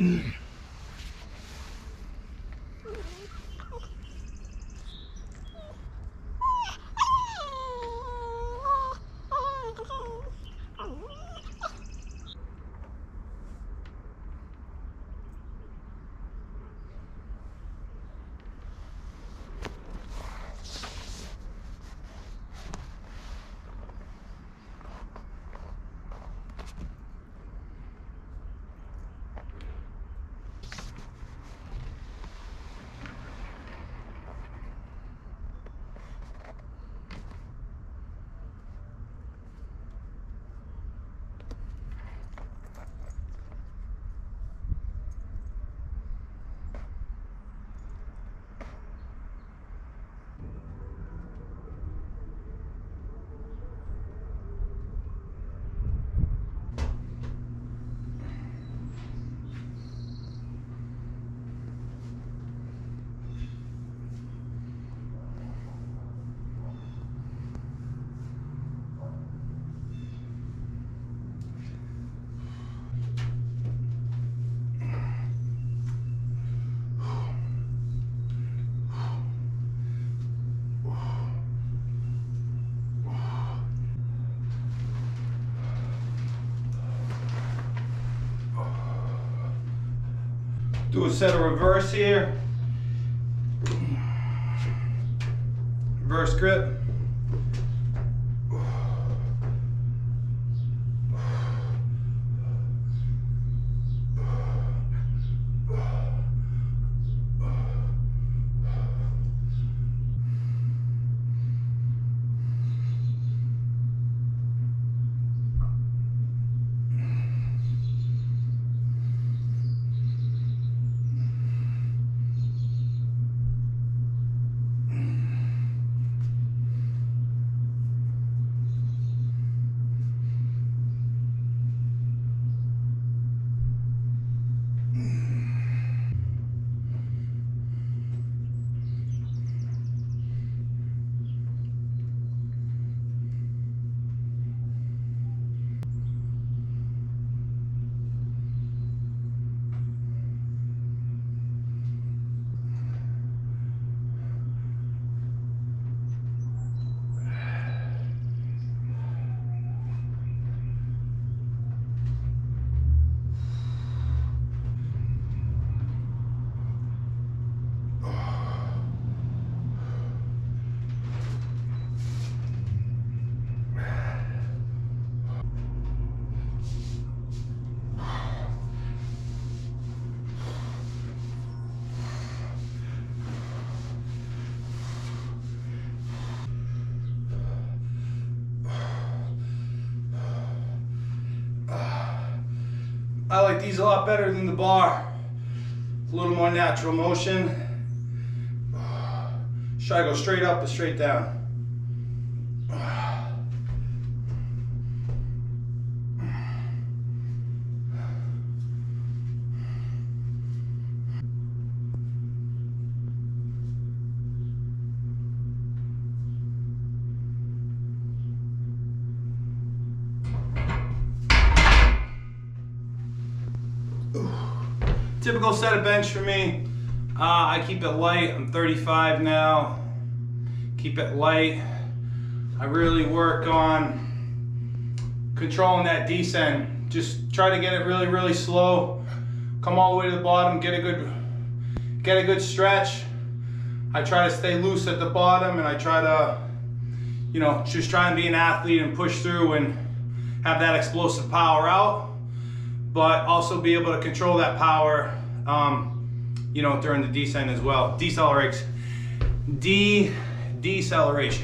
Mm. Do a set of reverse here. Reverse grip. I like these a lot better than the bar. A little more natural motion. Should I go straight up or straight down? Typical set of bench for me. Uh, I keep it light. I'm 35 now. Keep it light. I really work on controlling that descent. Just try to get it really, really slow. Come all the way to the bottom. Get a good, get a good stretch. I try to stay loose at the bottom, and I try to, you know, just try and be an athlete and push through and have that explosive power out but also be able to control that power, um, you know, during the descent as well. Decelerates, de deceleration.